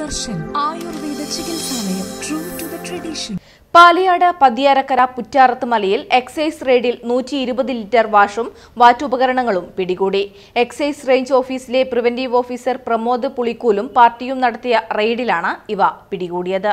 Darshan Ayurveda Chikitsalayam true to the tradition Paliyad Pathiyarakkara Puttarath മലയിൽ excise റെയ്ഡിൽ നൂറ്റി ഇരുപത് ലിറ്റർ വാഷും വാറ്റുപകരണങ്ങളും പിടികൂടി. എക്സൈസ് റേഞ്ച് ഓഫീസിലെ പ്രിവന്റീവ് ഓഫീസർ പ്രമോദ് പുളിക്കൂലും പാർട്ടിയും നടത്തിയ റെയ്ഡിലാണ് ഇവ പിടികൂടിയത്.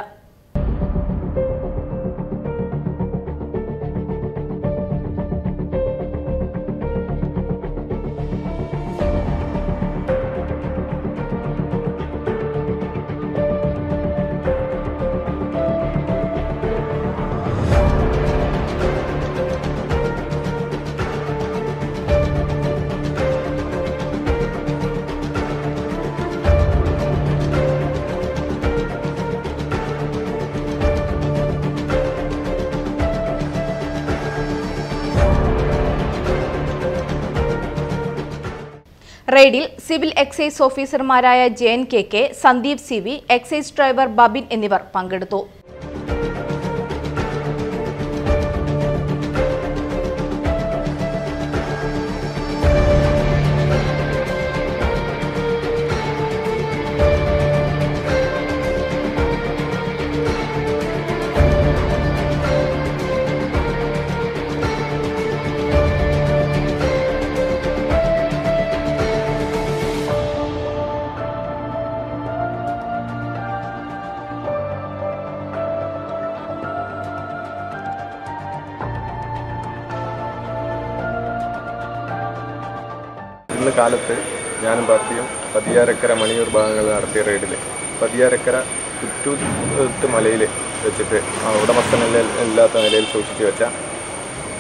റെയ്ഡിൽ സിവിൽ എക്സൈസ് ഓഫീസർമാരായ J N K K Sandeep C V excise driver Babin എന്നിവർ പങ്കെടുത്തു. ഇന്ന് കാലത്ത് ഞാനും പാർട്ടിയും പതിയാരക്കര മണിയൂർ ഭാഗങ്ങളിൽ നടത്തിയ റെയ്ഡിൽ പതിയാരക്കര കുറ്റൂത്ത് മലയിൽ വെച്ചിട്ട് ഉടമസ്ഥന ഇല്ലാത്ത നിലയിൽ സൂക്ഷിച്ചു വെച്ച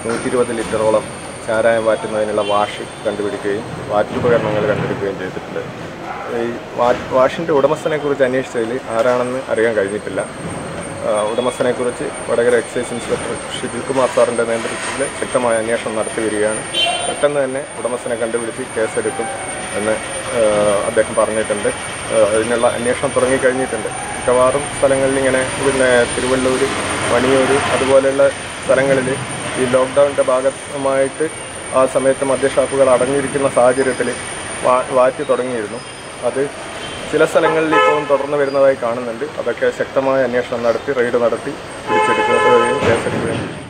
നൂറ്റി ഇരുപത് ലിറ്ററോളം ചാരായം വാറ്റുന്നതിനുള്ള വാഷ് കണ്ടുപിടിക്കുകയും വാറ്റുപകരണങ്ങൾ കണ്ടുപിടിക്കുകയും ചെയ്തിട്ടുണ്ട്. ഈ വാഷിന്റെ ഉടമസ്ഥനെക്കുറിച്ച് അന്വേഷിച്ചതിൽ ആരാണെന്ന് അറിയാൻ കഴിഞ്ഞിട്ടില്ല. ഉടമസ്ഥനെക്കുറിച്ച് വടകര എക്സൈസ് ഇൻസ്പെക്ടർ ഷിബിൽ കുമാർ സാറിന്റെ നേതൃത്വത്തിൽ ശക്തമായ അന്വേഷണം നടത്തി വരികയാണ്. പെട്ടെന്ന് തന്നെ ഉടമസ്ഥനെ കണ്ടുപിടിച്ച് കേസെടുക്കും എന്ന് അദ്ദേഹം പറഞ്ഞിട്ടുണ്ട്. അതിനുള്ള അന്വേഷണം തുടങ്ങിക്കഴിഞ്ഞിട്ടുണ്ട്. മിക്കവാറും സ്ഥലങ്ങളിൽ ഇങ്ങനെ പിന്നെ തിരുവള്ളൂർ മണിയൂർ അതുപോലെയുള്ള സ്ഥലങ്ങളിൽ ഈ ലോക്ക്ഡൗണിന്റെ ഭാഗമായിട്ട് ആ സമയത്ത് മദ്യഷാപ്പുകൾ അടഞ്ഞിരിക്കുന്ന സാഹചര്യത്തിൽ വാറ്റി തുടങ്ങിയിരുന്നു. അത് ചില സ്ഥലങ്ങളിൽ ഇപ്പോഴും തുടർന്ന് വരുന്നതായി കാണുന്നുണ്ട്. അതൊക്കെ ശക്തമായ അന്വേഷണം നടത്തി റെയ്ഡ് നടത്തി പിടിച്ചെടുക്കുകയും കേസെടുക്കുകയും